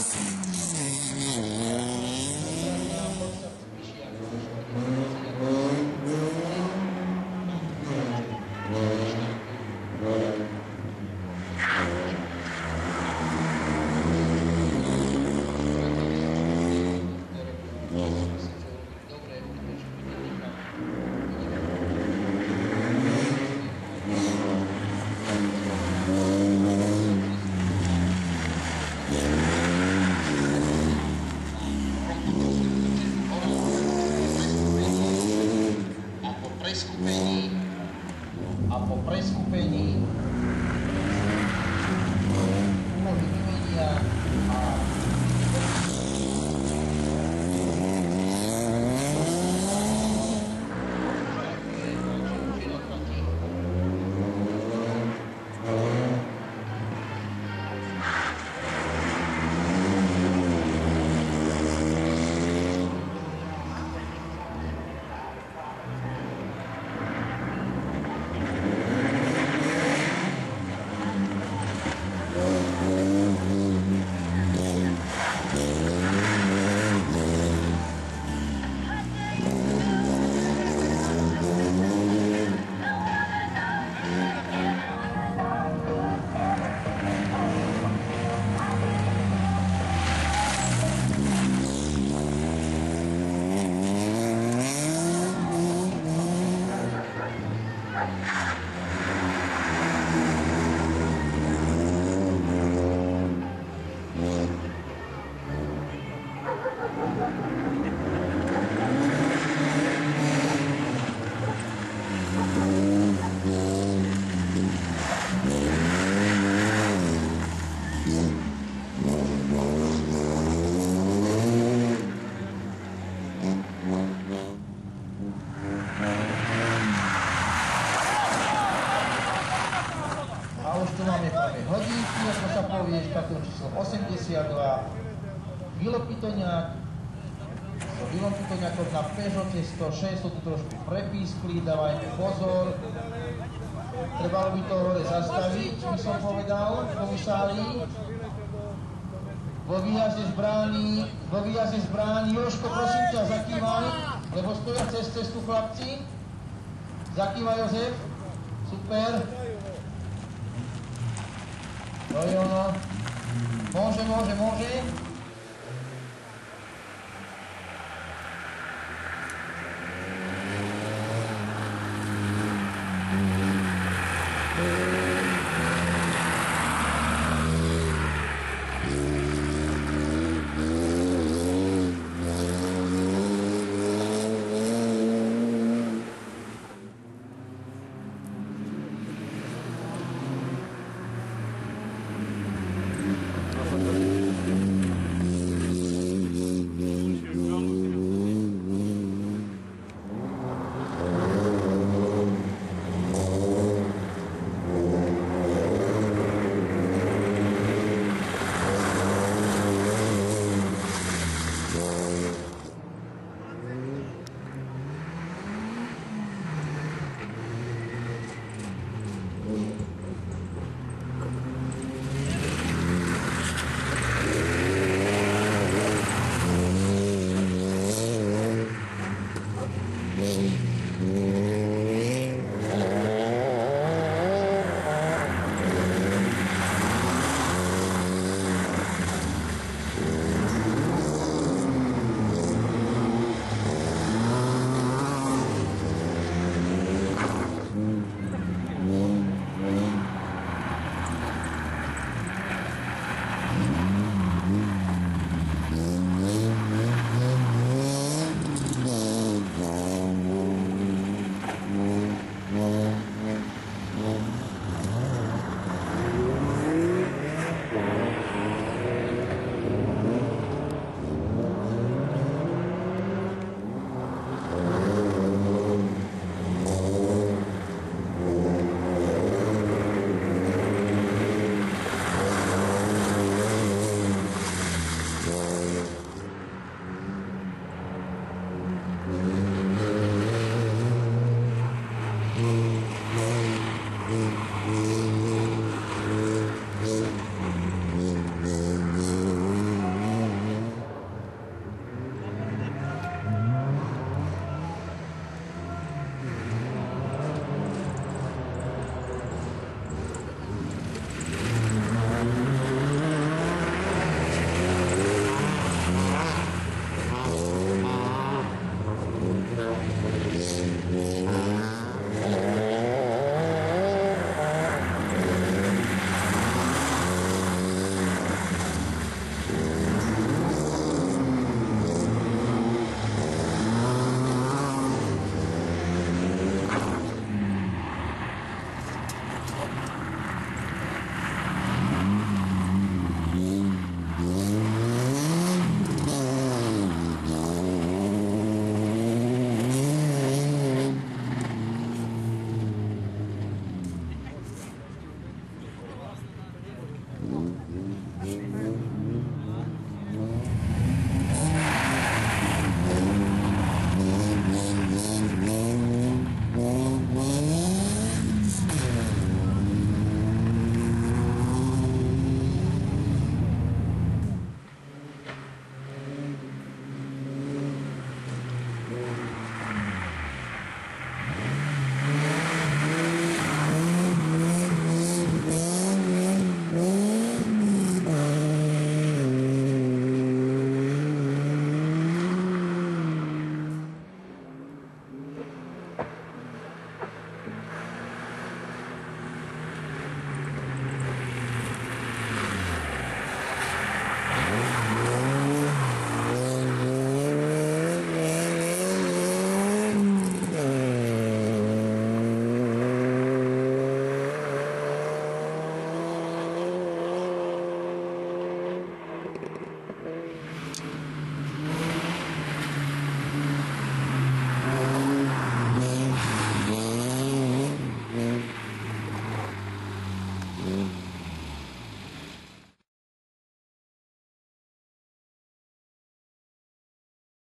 いいねいいねいいね。Pánov je štátov číslo 82 Vilo Pitoňák so Vilom Pitoňákom na Peugeote 106 sú tu trošku prepískli, dávajme pozor. Trebalo by to hore zastaviť, by som povedal komisári. Vo výjazde z brány, vo výjazde z brány, Jožko, prosím ťa, zakývaj, lebo stoja cez cestu chlapci, zakývaj Jozef, super, to je ono. Môže,